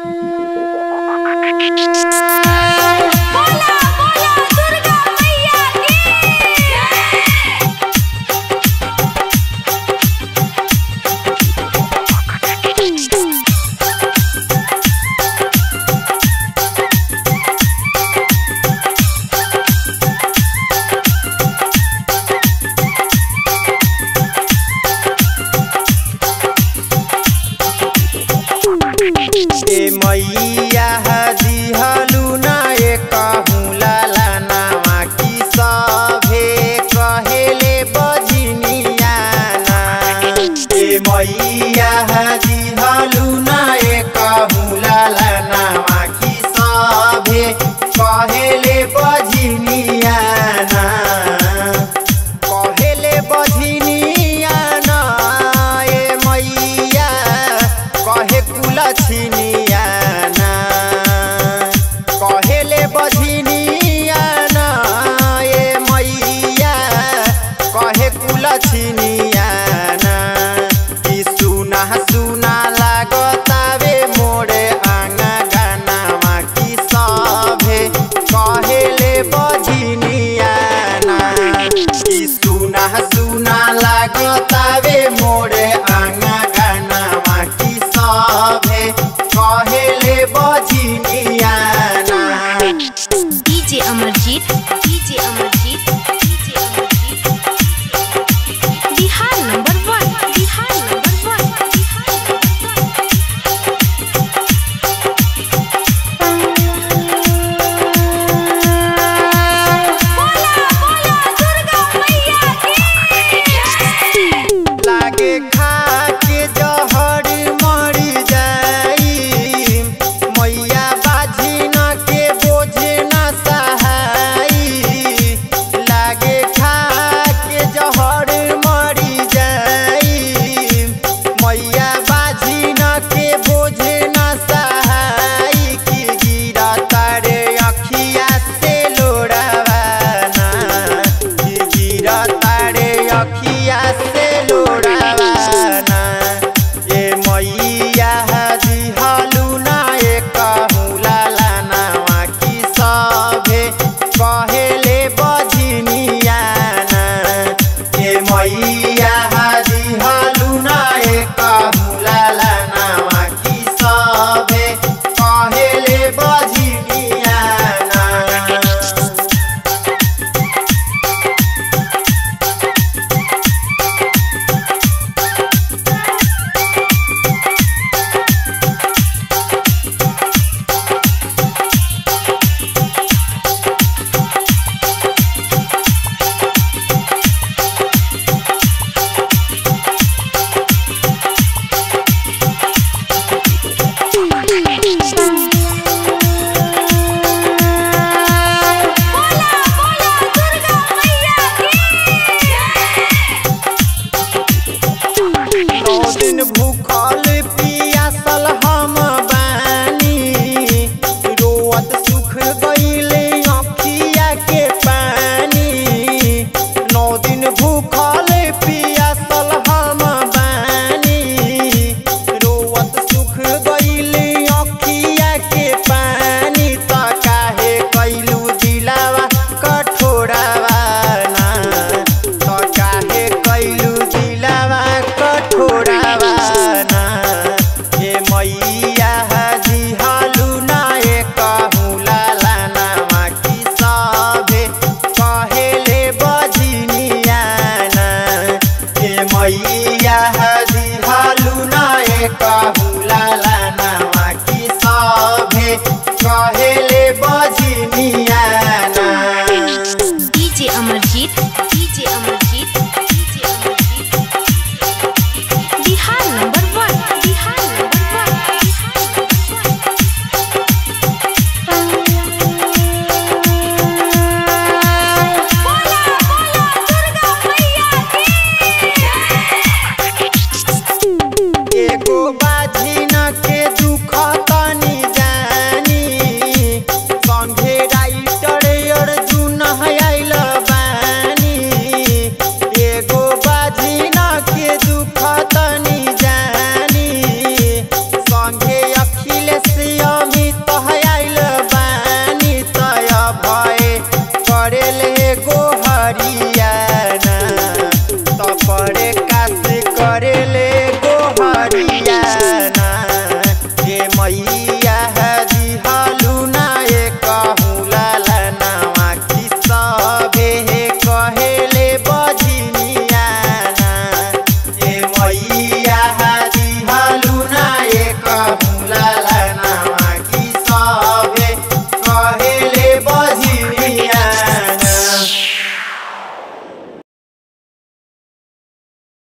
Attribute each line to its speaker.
Speaker 1: Thank you.
Speaker 2: है जी हालू ना एका बतावे मोर हृदय